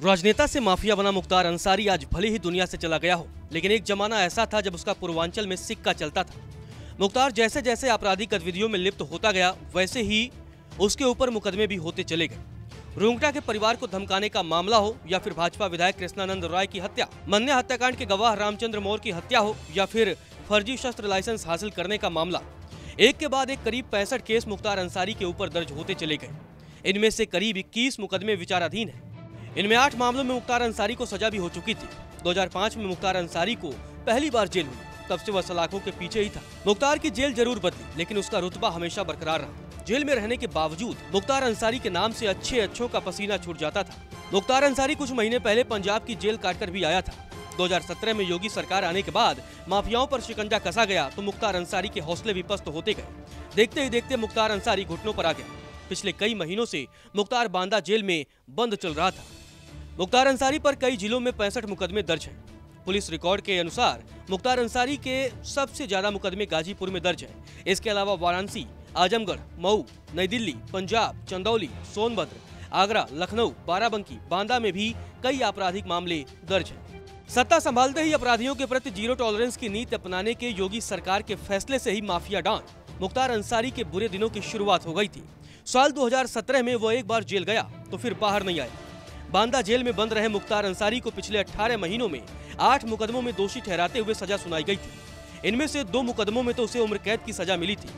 राजनेता से माफिया बना मुख्तार अंसारी आज भले ही दुनिया से चला गया हो, लेकिन एक जमाना ऐसा था जब उसका पूर्वांचल में सिक्का चलता था। मुख्तार जैसे जैसे आपराधिक गतिविधियों में लिप्त होता गया, वैसे ही उसके ऊपर मुकदमे भी होते चले गए। रुंगटा के परिवार को धमकाने का मामला हो, या फिर भाजपा विधायक कृष्णानंद राय की हत्या मन्या हत्याकांड के गवाह रामचंद्र मौर्य की हत्या हो, या फिर फर्जी शस्त्र लाइसेंस हासिल करने का मामला। एक के बाद एक करीब पैंसठ केस मुख्तार अंसारी के ऊपर दर्ज होते चले गए। इनमें से करीब 21 मुकदमे विचाराधीन हैं। इनमें आठ मामलों में मुख्तार अंसारी को सजा भी हो चुकी थी। 2005 में मुख्तार अंसारी को पहली बार जेल हुई तब से वह सलाखों के पीछे ही था। मुख्तार की जेल ज़रूर बदली, लेकिन उसका रुतबा हमेशा बरकरार रहा। जेल में रहने के बावजूद मुख्तार अंसारी के नाम से अच्छे अच्छों का पसीना छूट जाता था। मुख्तार अंसारी कुछ महीने पहले पंजाब की जेल काटकर भी आया था। 2017 में योगी सरकार आने के बाद माफियाओं पर शिकंजा कसा गया तो मुख्तार अंसारी के हौसले भी पस्त होते गए। देखते ही देखते मुख्तार अंसारी घुटनों पर आ गया। पिछले कई महीनों से मुख्तार बांदा जेल में बंद चल रहा था। मुख्तार अंसारी पर कई जिलों में पैंसठ मुकदमे दर्ज हैं। पुलिस रिकॉर्ड के अनुसार मुख्तार अंसारी के सबसे ज़्यादा मुकदमे गाजीपुर में दर्ज हैं। इसके अलावा वाराणसी, आजमगढ़, मऊ, नई दिल्ली, पंजाब, चंदौली, सोनभद्र, आगरा, लखनऊ, बाराबंकी, बांदा में भी कई आपराधिक मामले दर्ज हैं। सत्ता संभालते ही अपराधियों के प्रति ज़ीरो टॉलरेंस की नीति अपनाने के योगी सरकार के फैसले से ही माफिया डॉन मुख्तार अंसारी के बुरे दिनों की शुरुआत हो गई थी। साल 2017 में वो एक बार जेल गया तो फिर बाहर नहीं आया बांदा जेल में बंद रहे मुख्तार अंसारी को पिछले 18 महीनों में आठ मुकदमों में दोषी ठहराते हुए सजा सुनाई गई थी। इनमें से दो मुकदमों में तो उसे उम्र कैद की सजा मिली थी।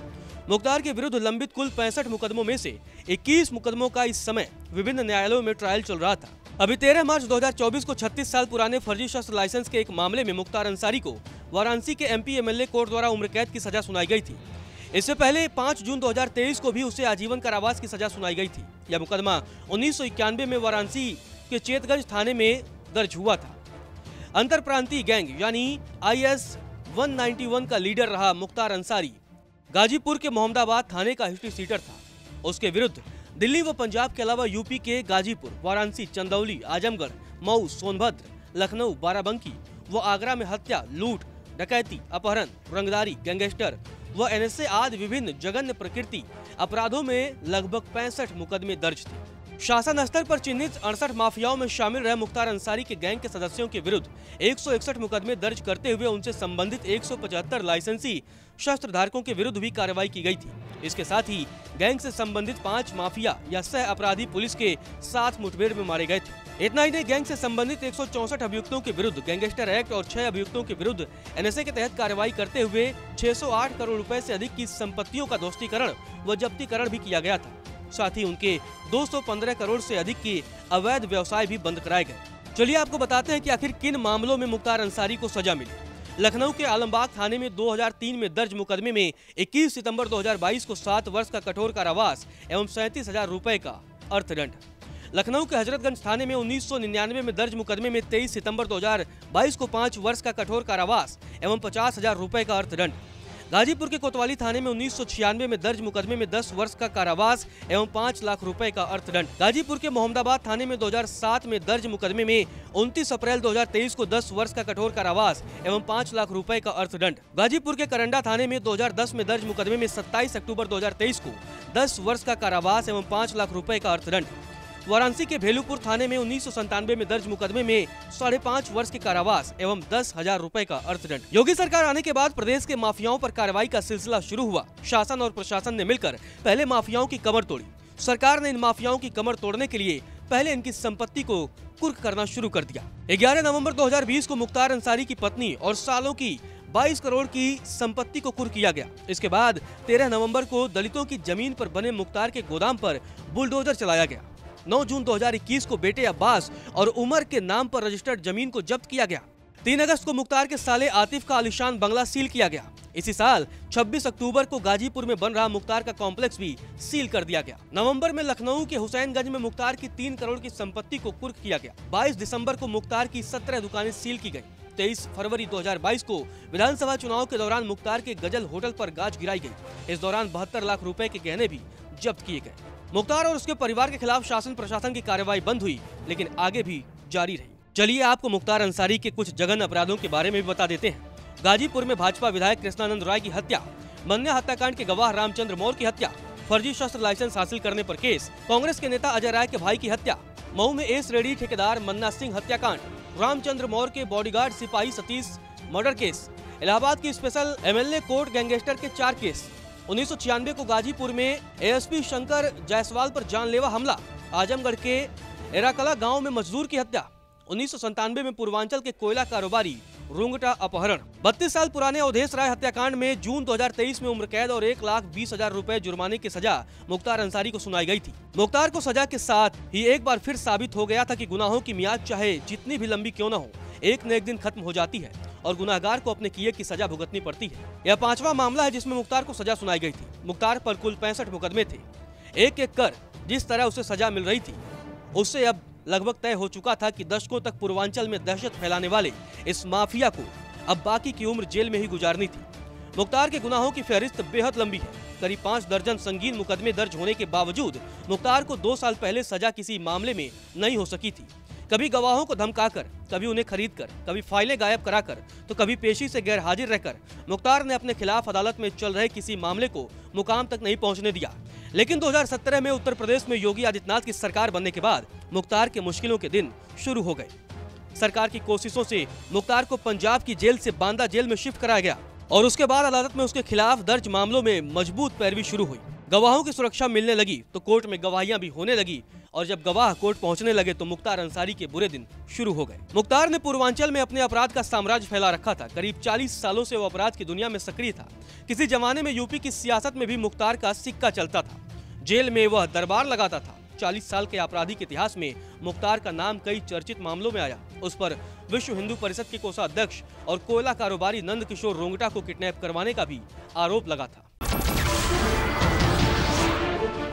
मुख्तार के विरुद्ध लंबित कुल पैंसठ मुकदमों में से 21 मुकदमों का इस समय विभिन्न न्यायालयों में ट्रायल चल रहा था। अभी 13 मार्च 2024 को 36 साल पुराने फर्जी शस्त्र लाइसेंस के एक मामले में मुख्तार अंसारी को वाराणसी के एमपी एमएलए कोर्ट द्वारा उम्र कैद की सजा सुनाई गई थी। इससे पहले 5 जून 2023 को भी उसे आजीवन कारावास की सजा सुनाई गई थी। यह मुकदमा उन्नीस सौ इक्यानवे में वाराणसी के चेतगंज थाने में दर्ज हुआ था। अंतर गैंग यानी आई एस का लीडर रहा मुख्तार अंसारी। गाजीपुर के मोहम्मदाबाद थाने का हिस्ट्री सीटर था। उसके विरुद्ध दिल्ली व पंजाब के अलावा यूपी के गाजीपुर, वाराणसी, चंदौली, आजमगढ़, मऊ, सोनभद्र, लखनऊ, बाराबंकी व आगरा में हत्या, लूट, डकैती, अपहरण, रंगदारी, गैंगस्टर व एनएसए आदि विभिन्न जगन्य प्रकृति अपराधों में लगभग पैंसठ मुकदमे दर्ज थे। शासन स्तर पर चिन्हित अड़सठ माफियाओं में शामिल रहे मुख्तार अंसारी के गैंग के सदस्यों के विरुद्ध एक सौ इकसठ मुकदमे दर्ज करते हुए उनसे संबंधित एक सौ पचहत्तर लाइसेंसी शस्त्र धारकों के विरुद्ध भी कार्रवाई की गई थी। इसके साथ ही गैंग से संबंधित पाँच माफिया या सह अपराधी पुलिस के साथ मुठभेड़ में मारे गए थे। इतना ही नहीं, गैंग से संबंधित एक सौ चौंसठ अभियुक्तों के विरुद्ध गैंगस्टर एक्ट और छह अभियुक्तों के विरुद्ध एनएसए के तहत कार्रवाई करते हुए 608 करोड़ रुपए से अधिक की संपत्तियों का दोस्तीकरण व जब्तीकरण भी किया गया था। साथ ही उनके 215 करोड़ से अधिक के अवैध व्यवसाय भी बंद कराए गए। चलिए आपको बताते हैं कि आखिर किन मामलों में मुख्तार अंसारी को सजा मिली। लखनऊ के आलमबाग थाने में 2003 में दर्ज मुकदमे में 21 सितंबर 2022 को सात वर्ष का कठोर कारावास एवं सैंतीस हज़ार रूपए का अर्थदंड। लखनऊ के हजरतगंज थाने में 1999 में दर्ज मुकदमे में 23 सितंबर 2022 को पाँच वर्ष का कठोर कारावास एवं पचास हज़ार रूपए का अर्थदंड। गाजीपुर के कोतवाली थाने में उन्नीस सौ छियानवे में दर्ज मुकदमे में 10 वर्ष का कारावास एवं 5 लाख रुपए का अर्थदंड। गाजीपुर के मोहम्मदाबाद थाने में 2007 में दर्ज मुकदमे में 29 अप्रैल 2023 को 10 वर्ष का कठोर कारावास एवं 5 लाख रुपए का अर्थदंड। गाजीपुर के करंडा थाने में 2010 में दर्ज मुकदमे में 27 अक्टूबर 2023 को 10 वर्ष का कारावास एवं 5 लाख रुपए का अर्थदंड। वाराणसी के भेलूपुर थाने में उन्नीस में दर्ज मुकदमे में साढ़े पाँच वर्ष के कारावास एवं दस हज़ार रूपए का अर्थदंड। योगी सरकार आने के बाद प्रदेश के माफियाओं पर कार्रवाई का सिलसिला शुरू हुआ। शासन और प्रशासन ने मिलकर पहले माफियाओं की कमर तोड़ी। सरकार ने इन माफियाओं की कमर तोड़ने के लिए पहले इनकी संपत्ति को कुर्क करना शुरू कर दिया। 11 नवंबर 2020 को मुख्तार अंसारी की पत्नी और सालों की 22 करोड़ की संपत्ति को कुर्क किया गया। इसके बाद 13 नवंबर को दलितों की ज़मीन पर बने मुख्तार के गोदाम पर बुलडोजर चलाया गया। 9 जून 2021 को बेटे अब्बास और उमर के नाम पर रजिस्टर्ड ज़मीन को जब्त किया गया। तीन अगस्त को मुख्तार के साले आतिफ का आलिशान बंगला सील किया गया। इसी साल 26 अक्टूबर को गाजीपुर में बन रहा मुख्तार का कॉम्प्लेक्स भी सील कर दिया गया। नवंबर में लखनऊ के हुसैनगंज में मुख्तार की तीन करोड़ की संपत्ति को कुर्क किया गया। 22 दिसंबर को मुख्तार की 17 दुकानें सील की गई। 23 फरवरी 2022 को विधानसभा चुनाव के दौरान मुख्तार के गज़ल होटल पर गाज गिराई गई। इस दौरान बहत्तर लाख रुपए के गहने भी जब्त किए गए। मुख्तार और उसके परिवार के खिलाफ शासन प्रशासन की कार्रवाई बंद हुई, लेकिन आगे भी जारी रही। चलिए आपको मुख्तार अंसारी के कुछ जघन अपराधों के बारे में भी बता देते हैं। गाजीपुर में भाजपा विधायक कृष्णानंद राय की हत्या मन्या हत्याकांड के गवाह रामचंद्र मौर्य की हत्या, फर्जी शस्त्र लाइसेंस हासिल करने पर केस, कांग्रेस के नेता अजय राय के भाई की हत्या, मऊ में एस रेडी ठेकेदार मन्ना सिंह हत्याकांड, रामचंद्र मौर्य के बॉडीगार्ड सिपाही सतीश, मर्डर केस, इलाहाबाद की स्पेशल एमएलए कोर्ट गैंगस्टर के चार केस। उन्नीस सौ छियानवे को गाजीपुर में एएसपी शंकर जायसवाल पर जानलेवा हमला। आजमगढ़ के एराकला गाँव में मजदूर की हत्या। उन्नीस में पूर्वांचल के कोयला कारोबारी रुंगटा अपहरण। 32 साल पुराने अवधेश राय हत्याकांड में जून 2023 में उम्र कैद और एक लाख बीस हज़ार रूपए जुर्माने की सजा मुख्तार अंसारी को सुनाई गई थी। मुख्तार को सजा के साथ ही एक बार फिर साबित हो गया था कि गुनाहों की मियाद चाहे जितनी भी लंबी क्यों न हो, एक न एक दिन खत्म हो जाती है। और गुनाहगार को अपने किए की सजा भुगतनी पड़ती है। यह पांचवा मामला है जिसमें मुख्तार को सजा सुनाई गई थी। मुख्तार पर कुल पैंसठ मुकदमे थे। एक एक कर जिस तरह उसे सजा मिल रही थी, उससे अब लगभग तय हो चुका था कि दशकों तक पूर्वांचल में दहशत फैलाने वाले इस माफिया को अब बाकी की उम्र जेल में ही गुजारनी थी। मुख्तार के गुनाहों की फहरिस्त बेहद लंबी है। करीब पाँच दर्जन संगीन मुकदमे दर्ज होने के बावजूद मुख्तार को दो साल पहले सजा किसी मामले में नहीं हो सकी थी। कभी गवाहों को धमकाकर, कभी उन्हें खरीद कर कभी फाइलें गायब कराकर तो कभी पेशी से गैर हाजिर रहकर, मुख्तार ने अपने खिलाफ अदालत में चल रहे किसी मामले को मुकाम तक नहीं पहुँचने दिया। लेकिन 2017 में उत्तर प्रदेश में योगी आदित्यनाथ की सरकार बनने के बाद मुख्तार के मुश्किलों के दिन शुरू हो गए। सरकार की कोशिशों से मुख्तार को पंजाब की जेल से बांदा जेल में शिफ्ट कराया गया और उसके बाद अदालत में उसके खिलाफ दर्ज मामलों में मज़बूत पैरवी शुरू हुई। गवाहों की सुरक्षा मिलने लगी तो कोर्ट में गवाहियाँ भी होने लगी और जब गवाह कोर्ट पहुँचने लगे तो मुख्तार अंसारी के बुरे दिन शुरू हो गए। मुख्तार ने पूर्वांचल में अपने अपराध का साम्राज्य फैला रखा था। करीब 40 सालों से वो अपराध की दुनिया में सक्रिय था। किसी जमाने में यूपी की सियासत में भी मुख्तार का सिक्का चलता था। जेल में वह दरबार लगाता था। 40 साल के आपराधिक इतिहास में मुख्तार का नाम कई चर्चित मामलों में आया। उस पर विश्व हिंदू परिषद के कोषाध्यक्ष और कोयला कारोबारी नंद किशोर रोंगटा को किडनैप करवाने का भी आरोप लगा था।